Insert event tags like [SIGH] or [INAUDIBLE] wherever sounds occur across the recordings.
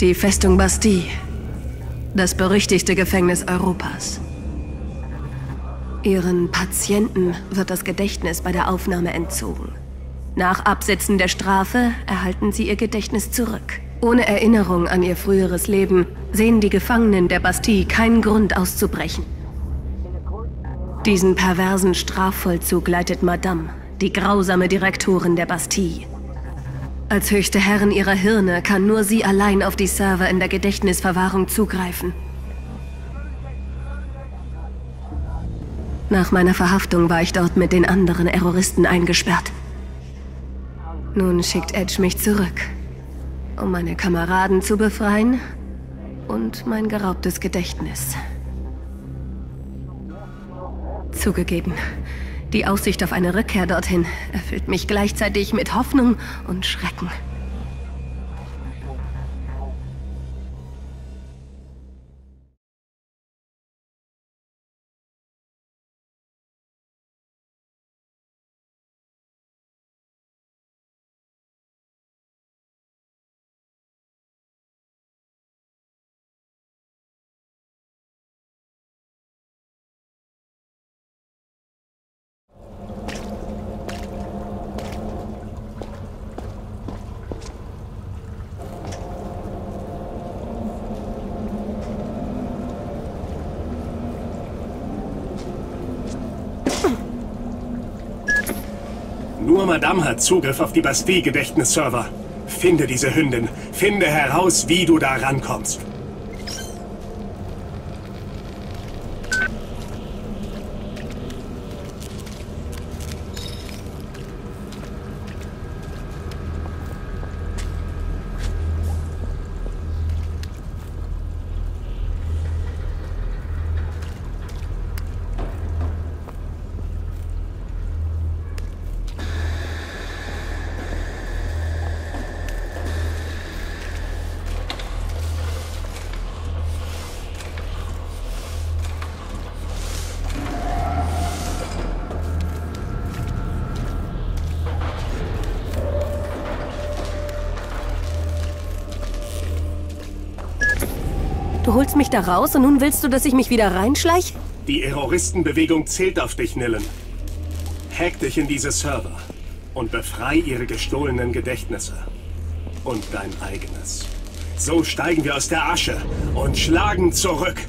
Die Festung Bastille. Das berüchtigte Gefängnis Europas. Ihren Patienten wird das Gedächtnis bei der Aufnahme entzogen. Nach Absetzen der Strafe erhalten sie ihr Gedächtnis zurück. Ohne Erinnerung an ihr früheres Leben sehen die Gefangenen der Bastille keinen Grund auszubrechen. Diesen perversen Strafvollzug leitet Madame, die grausame Direktorin der Bastille. Als höchste Herrin ihrer Hirne kann nur sie allein auf die Server in der Gedächtnisverwahrung zugreifen. Nach meiner Verhaftung war ich dort mit den anderen Terroristen eingesperrt. Nun schickt Edge mich zurück, um meine Kameraden zu befreien und mein geraubtes Gedächtnis. Zugegeben, die Aussicht auf eine Rückkehr dorthin erfüllt mich gleichzeitig mit Hoffnung und Schrecken. Nur Madame hat Zugriff auf die Bastille-Gedächtnisserver. Finde diese Hündin. Finde heraus, wie du da rankommst. Mich da raus und nun willst du, dass ich mich wieder reinschleiche? Die Terroristenbewegung zählt auf dich, Nillen. Hack dich in diese Server und befrei ihre gestohlenen Gedächtnisse. Und dein eigenes. So steigen wir aus der Asche und schlagen zurück.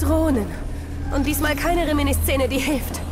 Drohnen. Und diesmal keine Reminiscene, die hilft.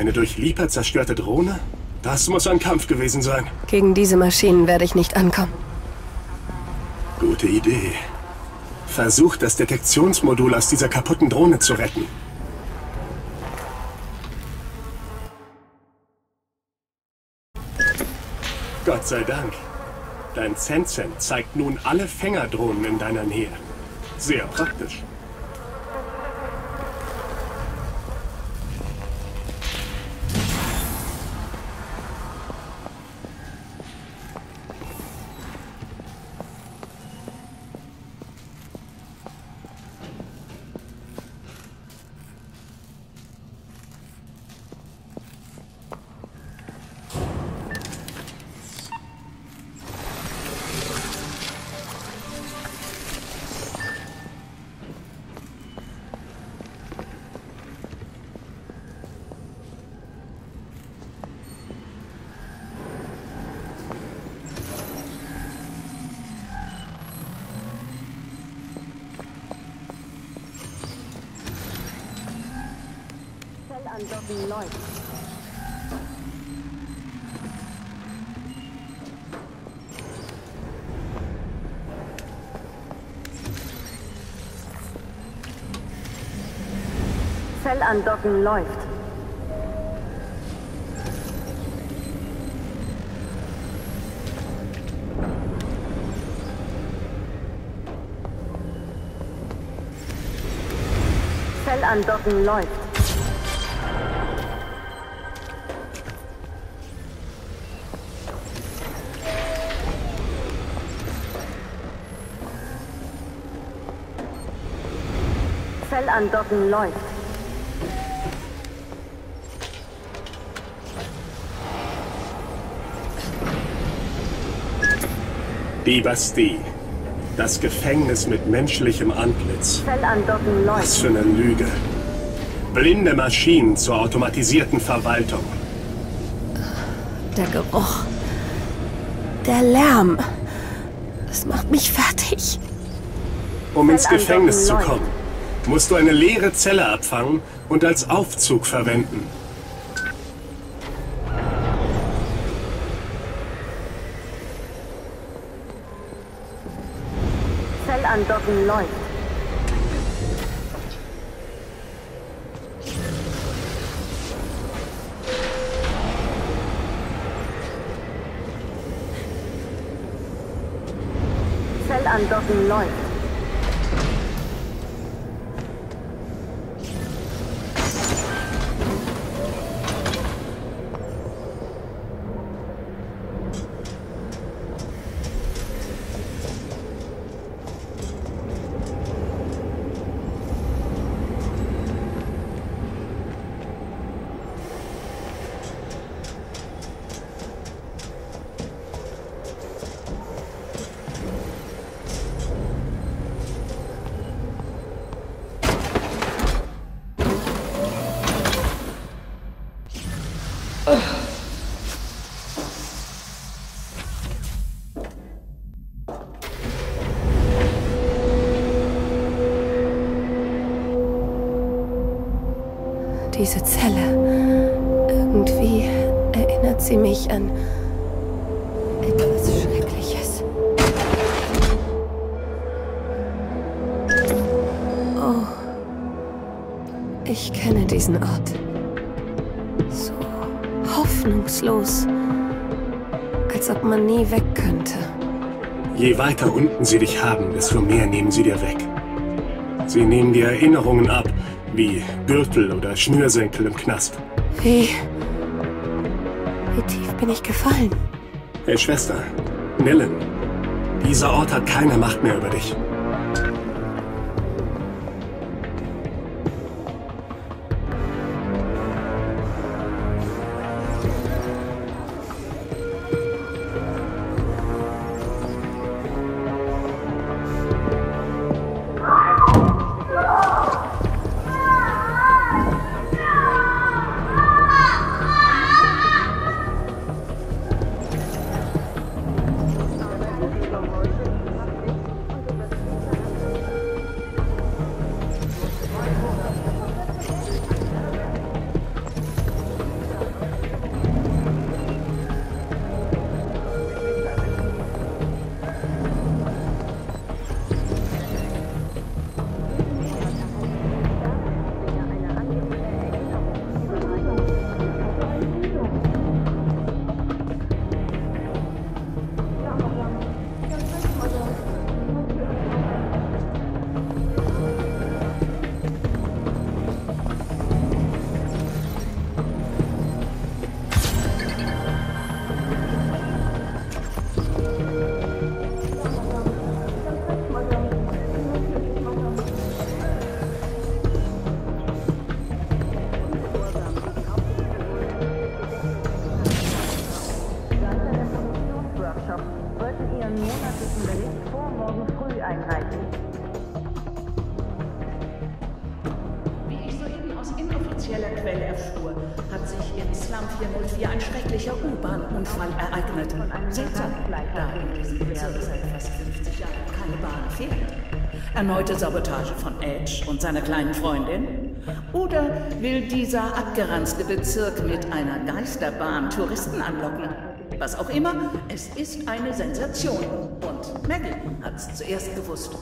Eine durch Lieper zerstörte Drohne? Das muss ein Kampf gewesen sein. Gegen diese Maschinen werde ich nicht ankommen. Gute Idee. Versuch, das Detektionsmodul aus dieser kaputten Drohne zu retten. Gott sei Dank. Dein Zensen zeigt nun alle Fängerdrohnen in deiner Nähe. Sehr praktisch. Läuft. Zellandocken läuft. Zellandocken läuft. Zellandocken läuft. Die Bastille. Das Gefängnis mit menschlichem Antlitz. Was für eine Lüge. Blinde Maschinen zur automatisierten Verwaltung. Der Geruch. Der Lärm. Das macht mich fertig. Um ins Gefängnis zu kommen, musst du eine leere Zelle abfangen und als Aufzug verwenden. Zellandocken läuft. Zellandocken läuft. Diese Zelle. Irgendwie erinnert sie mich an etwas Schreckliches. Oh. Ich kenne diesen Ort. So hoffnungslos. Als ob man nie weg könnte. Je weiter unten sie dich haben, desto mehr nehmen sie dir weg. Sie nehmen dir Erinnerungen ab, wie Gürtel oder Schnürsenkel im Knast. Wie. Wie tief bin ich gefallen? Hey Schwester, Nillen, dieser Ort hat keine Macht mehr über dich. Erneute Sabotage von Edge und seiner kleinen Freundin? Oder will dieser abgeranzte Bezirk mit einer Geisterbahn Touristen anlocken? Was auch immer, es ist eine Sensation. Und Maggie hat's zuerst gewusst.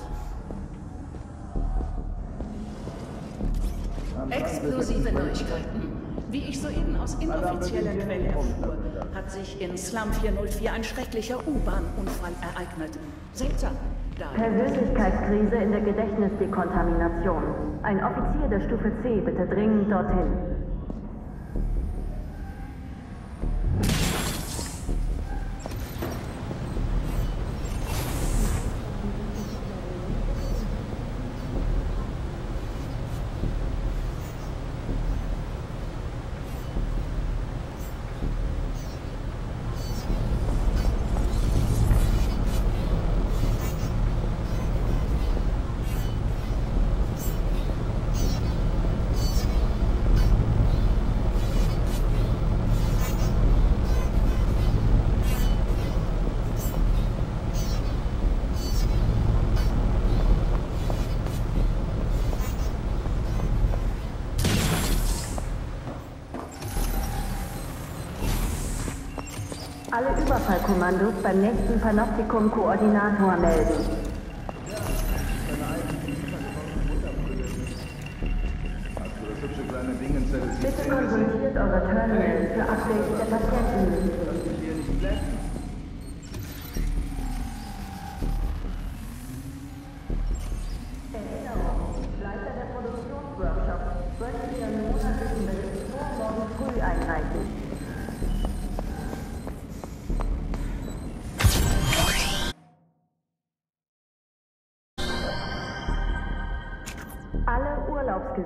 Exklusive Neuigkeiten. Wie ich soeben aus inoffizieller Quelle erfuhr, hat sich in Slum 404 ein schrecklicher U-Bahn-Unfall ereignet. Seltsam. Persönlichkeitskrise in der Gedächtnisdekontamination. Ein Offizier der Stufe C bitte dringend dorthin. Alle Überfallkommandos beim nächsten Panoptikum-Koordinator melden.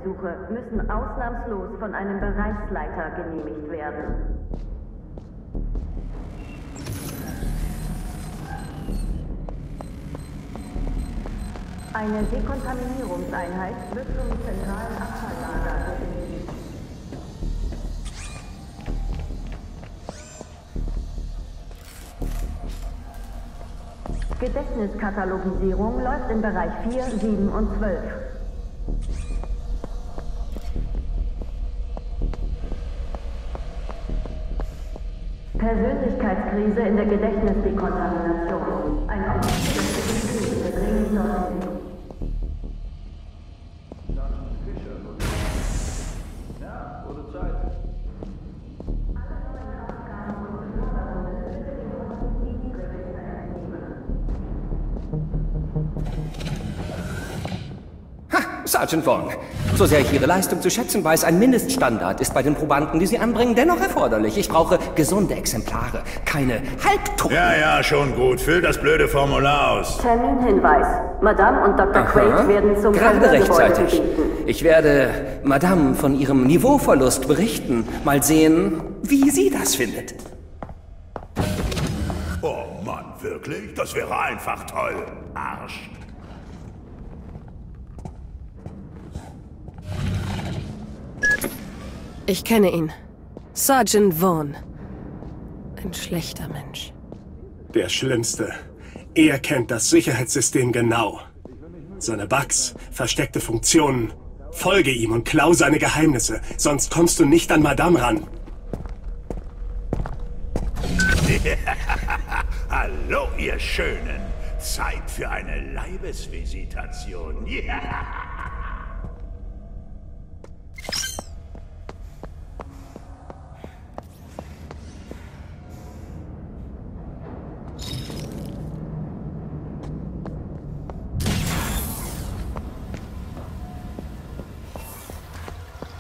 Urlaubsgesuche müssen ausnahmslos von einem Bereichsleiter genehmigt werden. Eine Dekontaminierungseinheit wird zum zentralen Abfalllager bewegt. Gedächtniskatalogisierung läuft im Bereich 4, 7 und 12. Persönlichkeitskrise in der Gedächtnisdekontamination. Ein Sergeant Vaughn, so sehr ich Ihre Leistung zu schätzen weiß, ein Mindeststandard ist bei den Probanden, die Sie anbringen, dennoch erforderlich. Ich brauche gesunde Exemplare, keine Halbtoten. Ja, ja, schon gut. Füll das blöde Formular aus. Terminhinweis. Madame und Dr. Quaid werden zum Gerade rechtzeitig. gebeten. Ich werde Madame von Ihrem Niveauverlust berichten. Mal sehen, wie sie das findet. Oh Mann, wirklich? Das wäre einfach toll. Arsch. Ich kenne ihn. Sergeant Vaughn. Ein schlechter Mensch. Der Schlimmste. Er kennt das Sicherheitssystem genau. Seine Bugs, versteckte Funktionen. Folge ihm und klau seine Geheimnisse, sonst kommst du nicht an Madame ran. [LAUGHS] Hallo, ihr Schönen. Zeit für eine Leibesvisitation.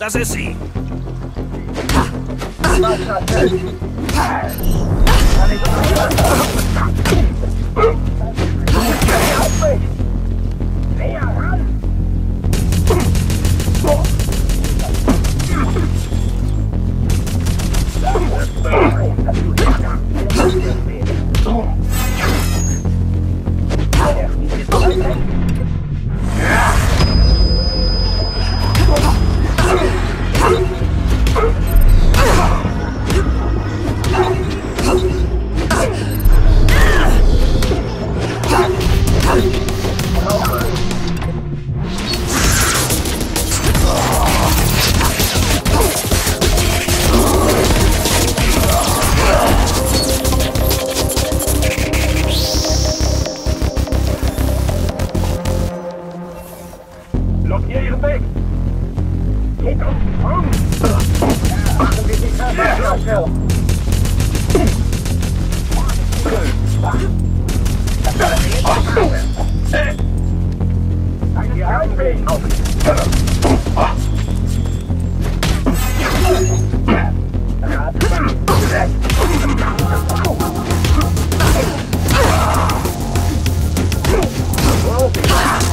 assassino. Das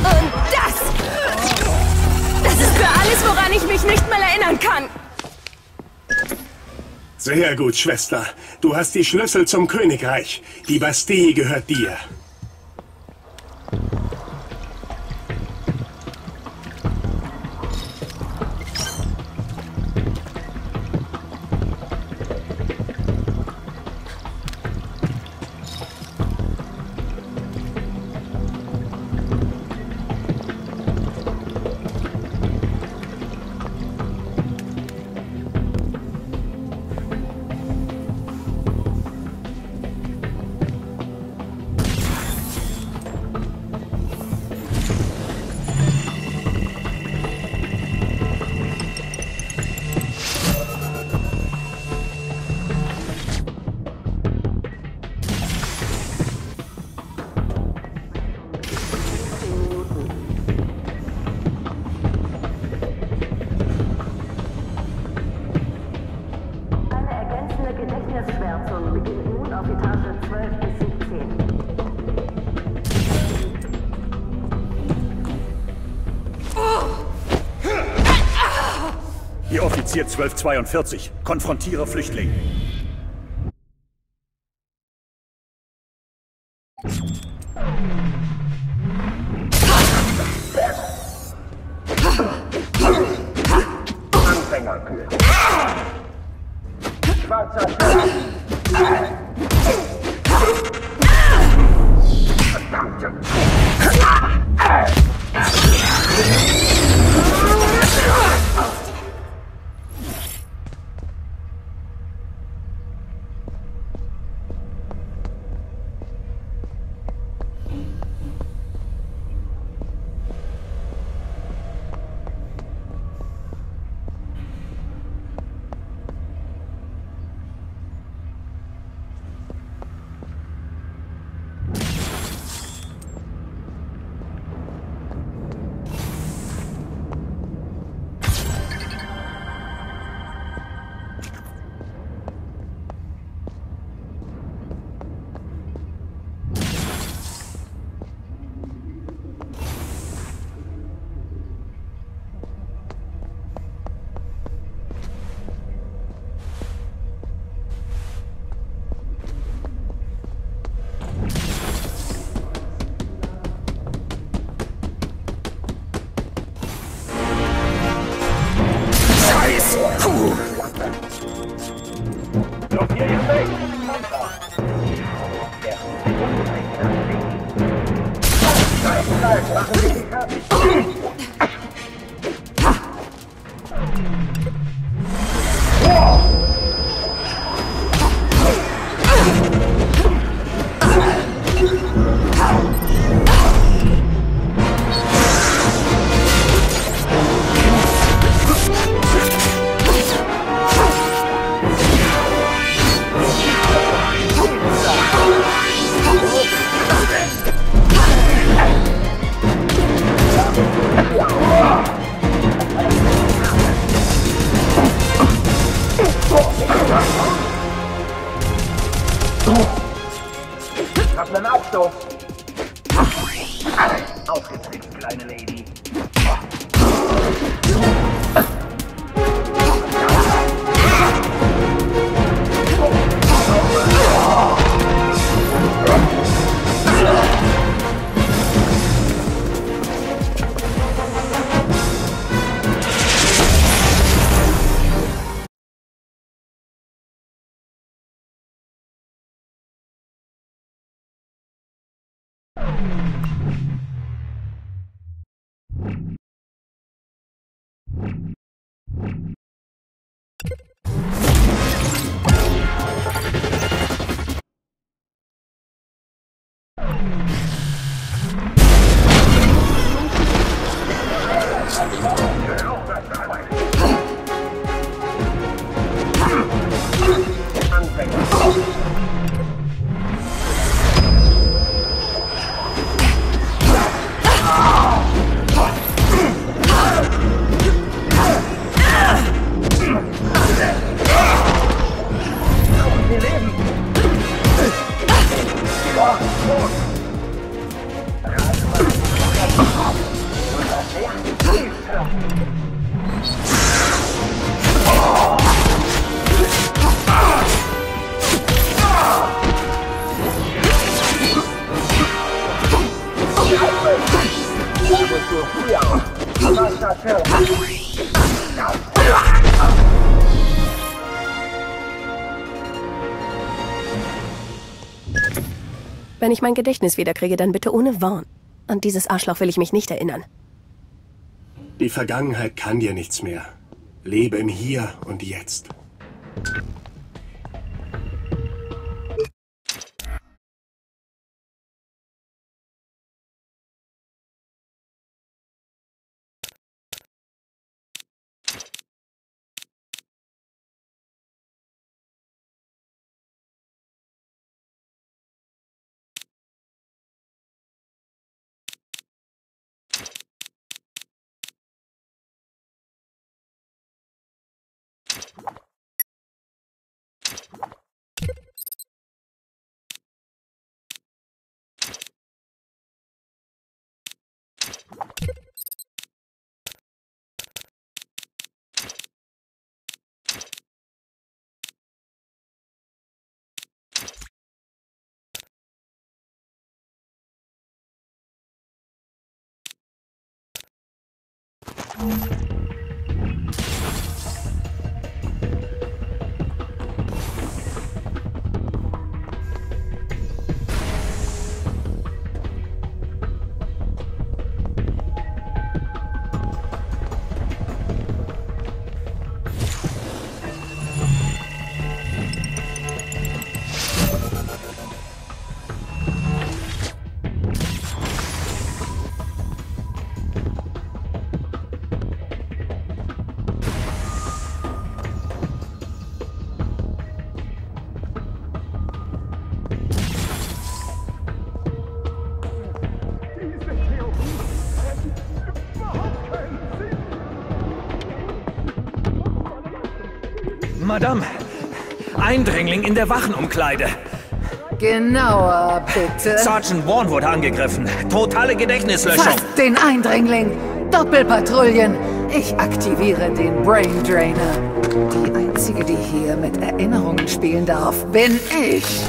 Und das. Das ist für alles, woran ich mich nicht mal erinnern kann. Sehr gut, Schwester. Du hast die Schlüssel zum Königreich. Die Bastille gehört dir. Ihr Offizier 1242, konfrontiere Flüchtling. と Wenn ich mein Gedächtnis wiederkriege, dann bitte ohne Vaughn. An dieses Arschloch will ich mich nicht erinnern. Die Vergangenheit kann dir nichts mehr. Lebe im Hier und Jetzt. Madame, Eindringling in der Wachenumkleide. Genauer, bitte. Sergeant Vaughn wurde angegriffen. Totale Gedächtnislöschung. Fast den Eindringling. Doppelpatrouillen. Ich aktiviere den Brain Drainer. Die einzige, die hier mit Erinnerungen spielen darf, bin ich.